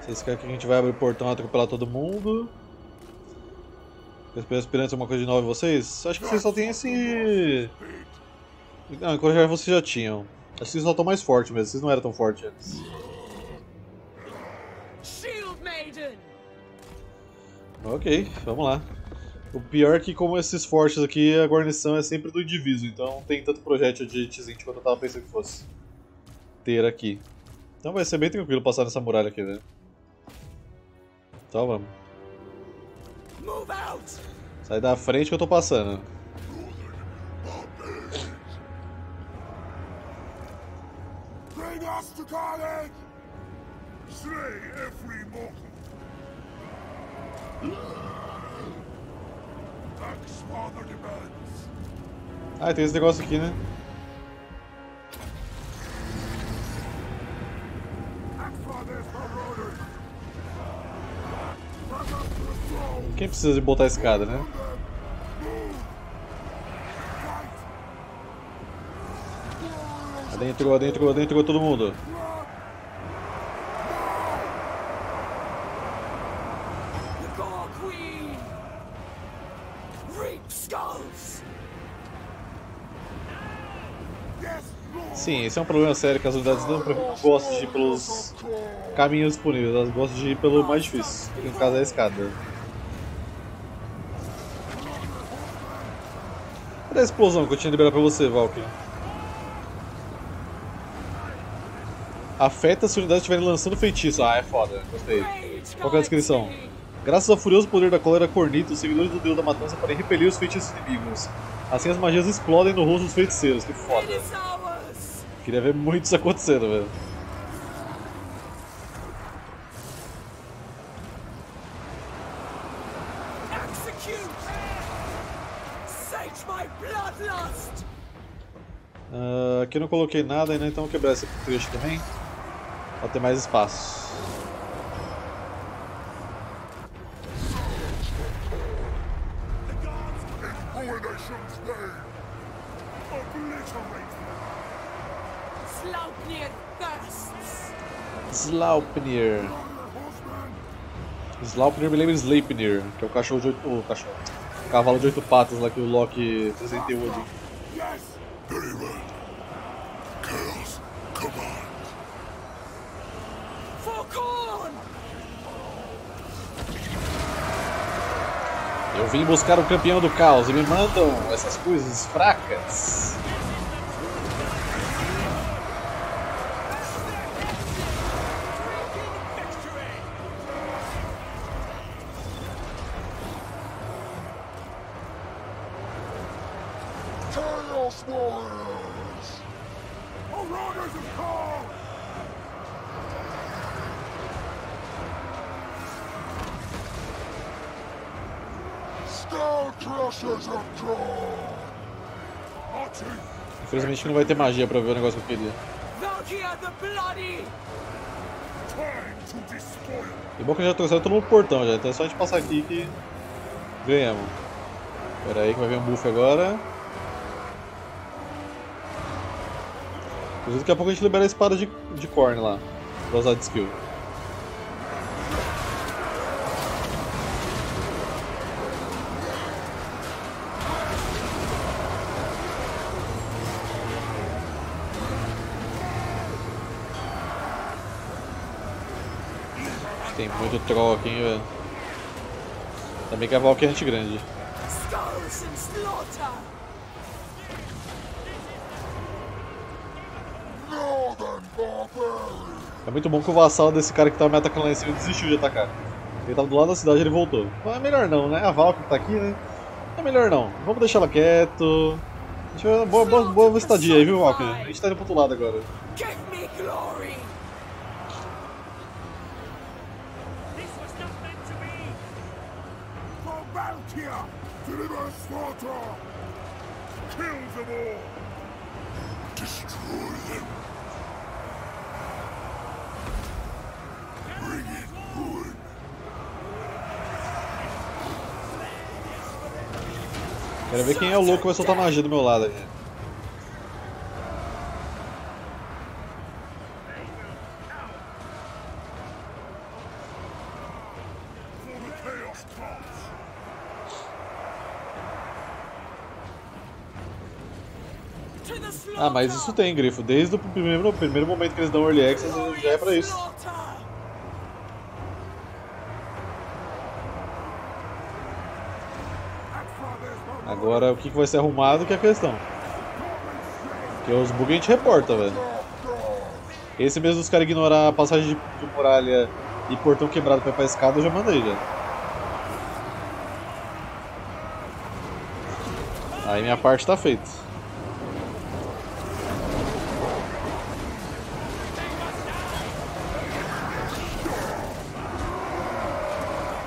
Vocês querem que a gente vai abrir o portão e atropelar todo mundo? Vocês esperando alguma coisa de nova em vocês? Acho que vocês só têm esse. Não, encorajar vocês já tinham. Acho que vocês só estão mais fortes mesmo, vocês não eram tão fortes antes. Shield Maiden! Ok, vamos lá. O pior é que como esses fortes aqui, a guarnição é sempre do indivíduo, então não tem tanto projétil de Tzint quanto eu tava pensando que fosse ter aqui. Então vai ser bem tranquilo passar nessa muralha aqui, né? Então vamos. Move out! Sai da frente que eu tô passando. Bring us to. Slay every mortal. Father demands. Ah, tem esse negócio aqui, né? Quem precisa de botar a escada, né? Adentrou, adentrou, adentrou todo mundo. Sim, esse é um problema sério que as unidades não gostam de ir pelos caminhos disponíveis, elas gostam de ir pelo mais difícil, que no caso é a escada. Cadê a explosão que eu tinha liberado pra você, Valkyrie? Afeta se unidades estiverem lançando feitiço. Ah, é foda, gostei. Qual é a descrição? Graças ao furioso poder da cólera cornita, os seguidores do Deus da Matança podem repelir os feitiços inimigos. Assim as magias explodem no rosto dos feiticeiros, que foda. Queria ver muito isso acontecendo, velho. Ah, aqui não coloquei nada ainda, então vou quebrar esse trecho também. Pra ter mais espaço. Slaupnir! Slaupnir. Me lembra Sleipnir, que é o cachorro de oito. O cachorro. O cavalo de oito patas lá que o Loki presenteou ali. Very well. Chaos, command. For corn! Eu vim buscar o campeão do caos e me mandam essas coisas fracas. Chaos Warriors. Marauders of Khan. Skull Crushers of Dawn. Archie. Infelizmente não vai ter magia pra ver o negócio que eu queria. E bom que eu já trouxeram todo mundo pro portão já, então é só a gente passar aqui que ganhamos. Pera aí que vai vir um buff agora. Daqui a pouco a gente libera a espada de, de corne lá, pra usar de skill. Tem muito troll aqui, hein, velho. Também que a Valkyrie é gente grande. É muito bom que o vassalo desse cara que tava me atacando lá em cima desistiu de atacar. Ele tava do lado da cidade e ele voltou. Mas é melhor não, né? A Valkyrie tá aqui, né? É melhor não. Vamos deixar ela quieto. A gente vai- Boa, boa, boa estadia aí, viu, Valkyrie? A gente tá indo pro outro lado agora. Give me glory! Valkia! Deliver slaughter! Kill them all! Destroy them! Bring in ruin! Quero ver quem é o louco que vai soltar magia do meu lado aqui. For the Chaos Pass! To the slaughter! Ah, mas isso tem, Grifo. Desde o primeiro, primeiro momento que eles dão Early Access, já é pra isso. Slaughter! Agora, o que que vai ser arrumado que é a questão. Porque os bugs a gente reporta, velho. Esse mesmo dos caras ignorar a passagem de, de muralha e portão quebrado pra ir pra escada, eu já mandei já. Aí minha parte tá feita.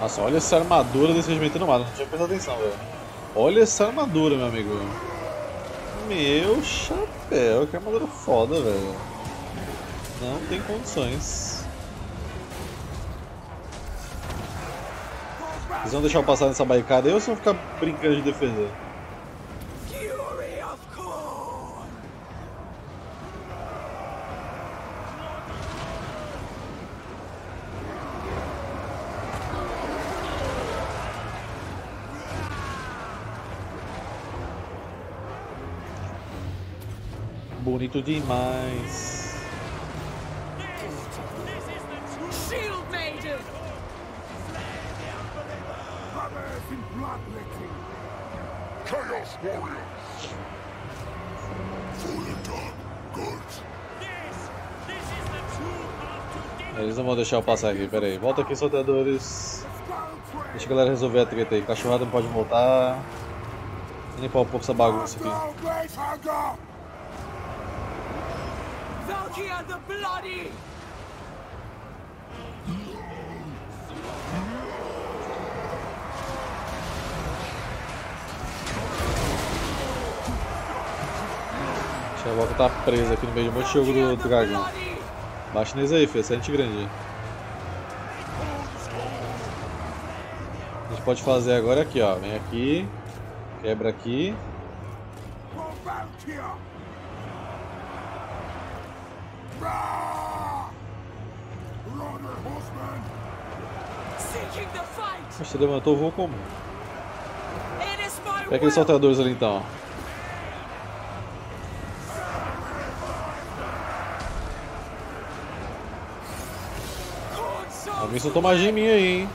Nossa, olha essa armadura desse regimento no mar, não tinha prestado atenção, velho. Olha essa armadura, meu amigo. Meu chapéu, que armadura foda, velho. Não tem condições. Vocês vão deixar eu passar nessa baicada aí ou vocês vão ficar brincando de defesa? Bonito demais. Chaos! Eles não vão deixar eu passar aqui, pera aí. Volta aqui, soltadores. Deixa a galera resolver a treta aí. Cachorrada não pode voltar. Vou limpar um pouco essa bagunça aqui. Valkyria the Bloody! Valka tá presa aqui no meio de um monte de jogo do dragão. Baixa neles aí, Fê. Sente grande. A gente pode fazer agora aqui, ó. Vem aqui. Quebra aqui. Você levantou o voo comum. Pega aqueles saltadores ali então, Alguém soltou magia em mim aí, hein?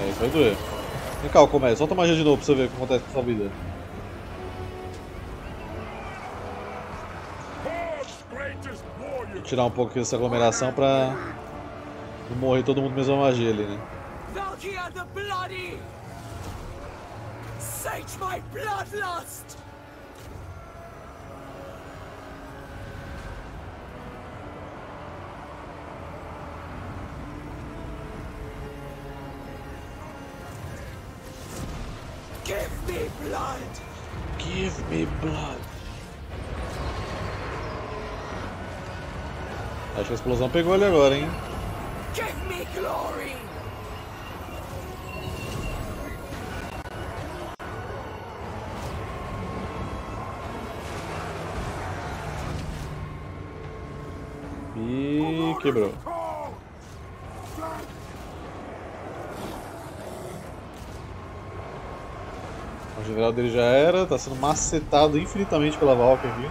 É, isso vai doer. Vem cá, Comé, solta magia de novo pra você ver o que acontece com a sua vida. Warrior! Tirar um pouco dessa aglomeração pra não morrer todo mundo com a magia ali, né? Valkyria the Bloody! My bloodlust! Me blood. Acho que a explosão pegou ele agora, hein? Give me glory! E quebrou. General dele já era, tá sendo macetado infinitamente pela Valkyrie aqui.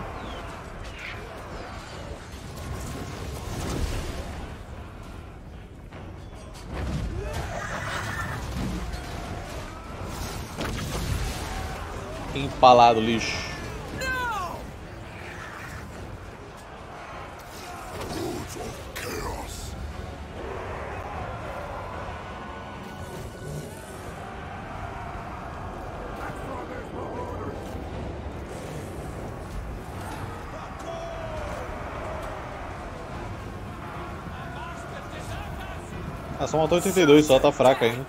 Empalado, lixo. Ah, só matou 82, só tá fraca ainda.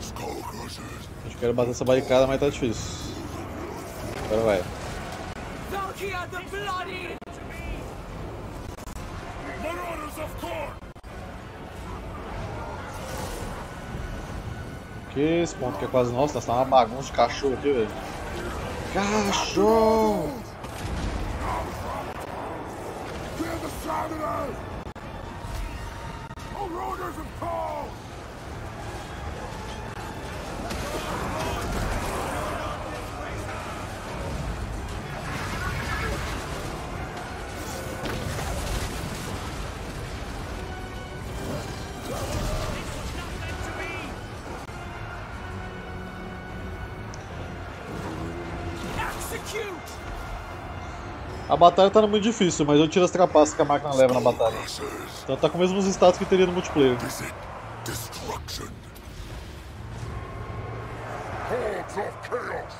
Skull crushers. Acho que quero bater essa barricada, mas tá difícil. Agora vai. Que esse ponto que é quase nosso, tá uma bagunça de cachorro aqui, velho. Cachorro! Marauders of A batalha tá muito difícil, mas eu tiro as trapaças que a máquina leva na batalha. Então tá com os mesmos status que teria no multiplayer. Hordes of chaos.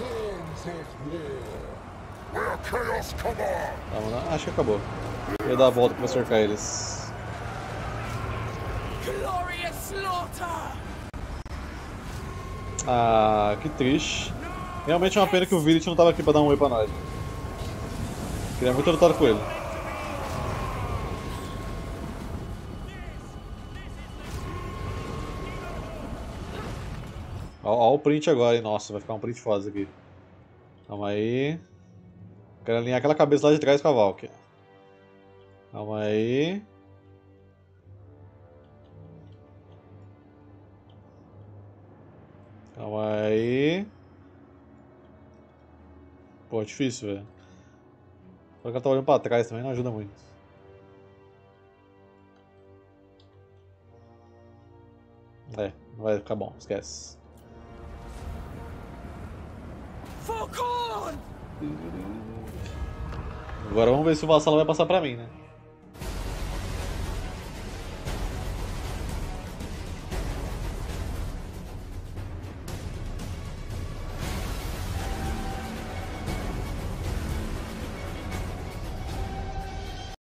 Horns of war. Where chaos acho que acabou. Vou dar a volta pra cercar eles. Glorious slaughter! Ah, que triste. Realmente é uma pena que o Virit não tava aqui pra dar um oi pra nós. Queria muito lutado com ele. Ó o print agora, hein? Nossa, vai ficar um print foda aqui. Calma aí. Quero alinhar aquela cabeça lá de trás com a Valkyrie. Calma aí. Calma aí. Pô, é difícil, velho. Só que ela tá olhando pra trás também não ajuda muito. É, não vai ficar bom, esquece. Agora vamos ver se o vassalo vai passar pra mim, né?